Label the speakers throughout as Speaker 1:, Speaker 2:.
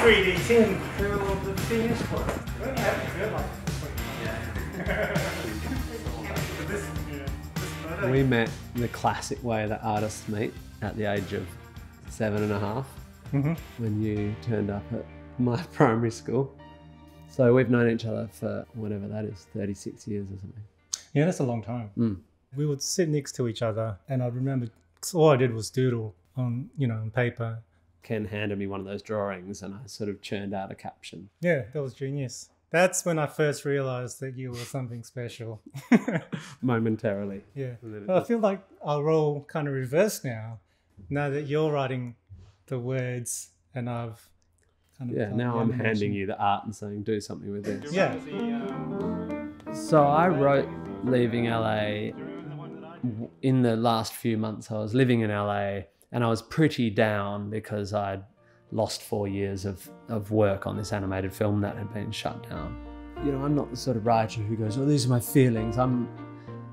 Speaker 1: 3D Tim through all the finished work. Well, I haven't feel like. This, yeah, this photo.
Speaker 2: We met the classic way that artists meet at the age of seven and a half
Speaker 1: Mhm.
Speaker 2: when you turned up at my primary school. So we've known each other for whatever that is, 36 years or something.
Speaker 1: Yeah, that's a long time.
Speaker 2: Mm.
Speaker 1: We would sit next to each other, and I remember all I did was doodle on, you know, on paper.
Speaker 2: Ken handed me one of those drawings and I sort of churned out a caption.
Speaker 1: Yeah, that was genius. That's when I first realized that you were something special.
Speaker 2: momentarily.
Speaker 1: yeah.
Speaker 2: And then it
Speaker 1: Well, I feel like our role kind of reversed now. Now that you're writing the words and I've kind of
Speaker 2: Yeah, now I'm
Speaker 1: animation.
Speaker 2: handing you the art and saying, do something with this.
Speaker 1: Yeah.
Speaker 2: So I wrote Leaving LA in the last few months. I was living in LA and I was pretty down because I'd lost four years of, of work on this animated film that had been shut down. You know, I'm not the sort of writer who goes, oh, these are my feelings. I'm,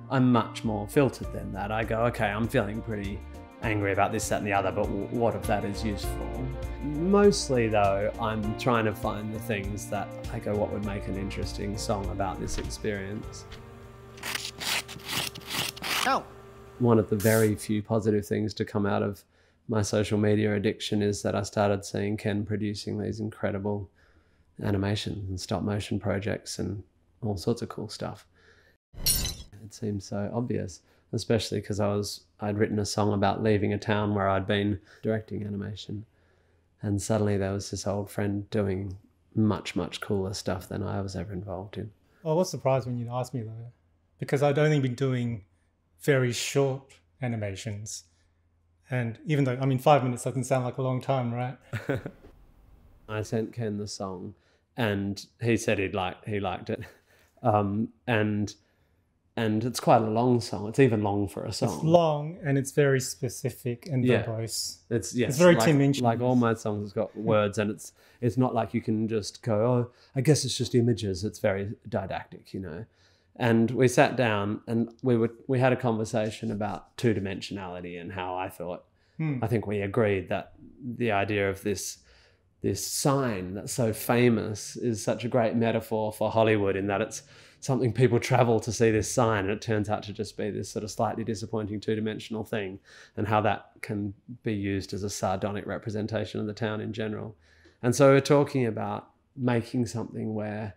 Speaker 2: I'm much more filtered than that. I go, okay, I'm feeling pretty angry about this, that, and the other, but w- what if that is useful? Mostly, though, I'm trying to find the things that I go, what would make an interesting song about this experience?
Speaker 3: No.
Speaker 2: One of the very few positive things to come out of my social media addiction is that I started seeing Ken producing these incredible animations and stop motion projects and all sorts of cool stuff. It seemed so obvious, especially because I was I'd written a song about leaving a town where I'd been directing animation, and suddenly there was this old friend doing much much cooler stuff than I was ever involved in.
Speaker 1: I was surprised when you'd asked me though, because I'd only been doing very short animations. And even though, I mean, five minutes doesn't sound like a long time, right?
Speaker 2: I sent Ken the song, and he said he'd like he liked it, um, and and it's quite a long song. It's even long for a song.
Speaker 1: It's long and it's very specific and
Speaker 2: Yeah.
Speaker 1: verbose.
Speaker 2: It's yes,
Speaker 1: very
Speaker 2: like,
Speaker 1: Tim Minchin.
Speaker 2: Like all my songs, it's got words, and it's it's not like you can just go. Oh, I guess it's just images. It's very didactic, you know. And we sat down and we were we had a conversation about two dimensionality and how I thought.
Speaker 1: Hmm.
Speaker 2: I think we agreed that the idea of this this sign that's so famous is such a great metaphor for Hollywood in that it's something people travel to see this sign and it turns out to just be this sort of slightly disappointing two-dimensional thing and how that can be used as a sardonic representation of the town in general. And so we're talking about making something where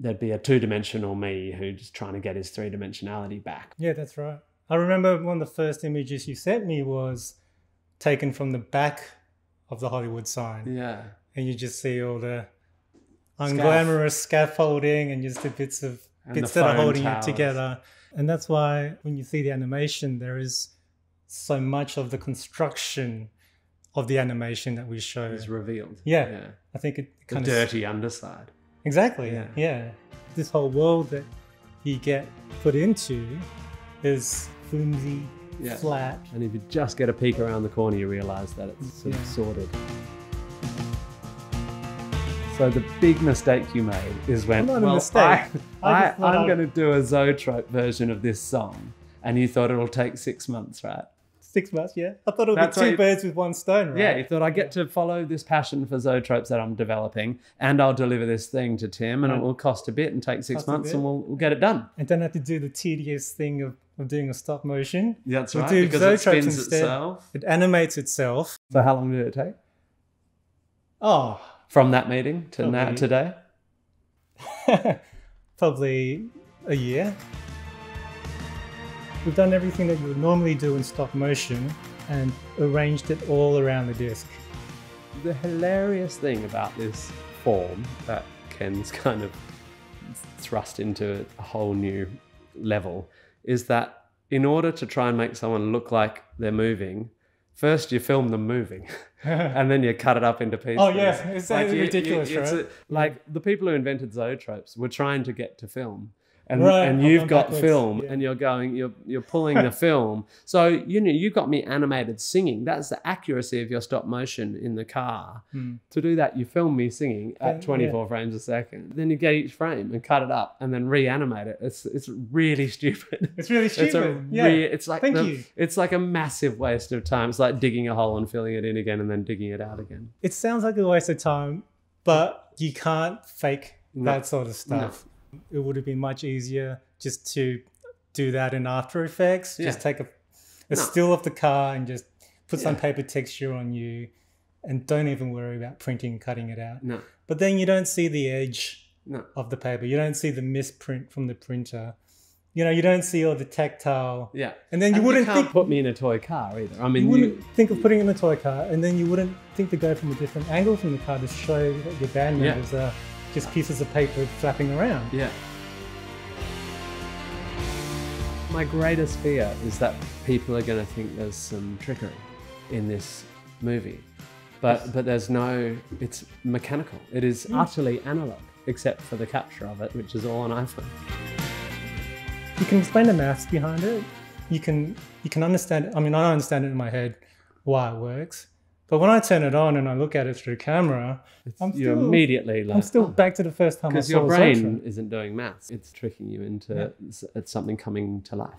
Speaker 2: there'd be a two-dimensional me who's trying to get his three-dimensionality back.
Speaker 1: Yeah, that's right. I remember one of the first images you sent me was taken from the back of the Hollywood sign.
Speaker 2: Yeah.
Speaker 1: And you just see all the
Speaker 2: Scaff.
Speaker 1: unglamorous scaffolding and just the bits of
Speaker 2: And
Speaker 1: bits that are holding
Speaker 2: towers.
Speaker 1: it together. And that's why when you see the animation, there is so much of the construction of the animation that we show.
Speaker 2: Is revealed.
Speaker 1: Yeah.
Speaker 2: yeah.
Speaker 1: I think it kind
Speaker 2: The
Speaker 1: kind
Speaker 2: dirty underside.
Speaker 1: Exactly.
Speaker 2: Yeah.
Speaker 1: Yeah. This whole world that you get put into is flimsy,
Speaker 2: Yeah.
Speaker 1: flat.
Speaker 2: And if you just get a peek around the corner, you realise that it's sort
Speaker 1: Yeah.
Speaker 2: of sorted. So the big mistake you made is when well,
Speaker 1: mistake.
Speaker 2: I,
Speaker 1: I,
Speaker 2: I I'm going to do a zoetrope version of this song, and you thought it'll take six months, right?
Speaker 1: Six months, yeah. I thought it would
Speaker 2: That's
Speaker 1: be two
Speaker 2: you-
Speaker 1: birds with one stone, right?
Speaker 2: Yeah, you thought I get to follow this passion for zoetropes that I'm developing, and I'll deliver this thing to Tim, and it will cost a bit and take six
Speaker 1: Cost
Speaker 2: months, and we'll, we'll get it done.
Speaker 1: And don't have to do the tedious thing of, of doing a stop motion.
Speaker 2: That's
Speaker 1: We'll
Speaker 2: right,
Speaker 1: do
Speaker 2: because it spins
Speaker 1: instead.
Speaker 2: itself.
Speaker 1: It animates itself.
Speaker 2: So how long did it take
Speaker 1: Oh,
Speaker 2: from that meeting to now today?
Speaker 1: probably a year. We've done everything that you would normally do in stop motion and arranged it all around the disc.
Speaker 2: the hilarious thing about this form that Ken's kind of thrust into a whole new level is that in order to try and make someone look like they're moving, first you film them moving and then you cut it up into pieces.
Speaker 1: Oh, yeah. It's
Speaker 2: you- you-
Speaker 1: ridiculous,
Speaker 2: it's
Speaker 1: right?
Speaker 2: a- like the people who invented zoetropes were trying to get to film. And,
Speaker 1: Right,
Speaker 2: and you've got
Speaker 1: backwards,
Speaker 2: film
Speaker 1: yeah.
Speaker 2: and you're going you're you're pulling the film so you know you got me animated singing that's the accuracy of your stop motion in the car
Speaker 1: Hmm.
Speaker 2: to do that you film me singing
Speaker 1: Yeah,
Speaker 2: at 24 frames a second then you get each frame and cut it up and then reanimate it it's it's really stupid
Speaker 1: It's really stupid.
Speaker 2: it's a
Speaker 1: yeah.
Speaker 2: re- it's like
Speaker 1: Thank
Speaker 2: the-
Speaker 1: you.
Speaker 2: it's like a massive waste of time it's like digging a hole and filling it in again and then digging it out again
Speaker 1: It sounds like a waste of time, but you can't fake
Speaker 2: No.
Speaker 1: that sort of stuff. It would have been much easier just to do that in After Effects. Just take a, a
Speaker 2: No.
Speaker 1: still of the car and just put some paper texture on you and don't even worry about printing and cutting it out.
Speaker 2: no
Speaker 1: But then you don't see the edge
Speaker 2: no
Speaker 1: of the paper. You don't see the misprint from the printer. You know, you don't see all the tactile.
Speaker 2: yeah
Speaker 1: And then you
Speaker 2: And
Speaker 1: wouldn't
Speaker 2: can't
Speaker 1: think
Speaker 2: put me in a toy car either i mean
Speaker 1: you
Speaker 2: you,
Speaker 1: wouldn't think of putting in a toy car, and then you wouldn't think to go from a different angle from the car to show that your band
Speaker 2: Yeah.
Speaker 1: members are just pieces of paper flapping around.
Speaker 2: Yeah. My greatest fear is that people are going to think there's some trickery in this movie. But but there's no it's mechanical. It is hmm. utterly analog except for the capture of it which is all on iPhone.
Speaker 1: You can explain the maths behind it. You can you can understand. I mean, I don't understand it in my head why it works, but when I turn it on and I look at it through camera, I'm
Speaker 2: you
Speaker 1: still
Speaker 2: immediately like
Speaker 1: I'm still back to the first time I saw because
Speaker 2: your brain isn't doing maths. It's tricking you into it's something coming to life.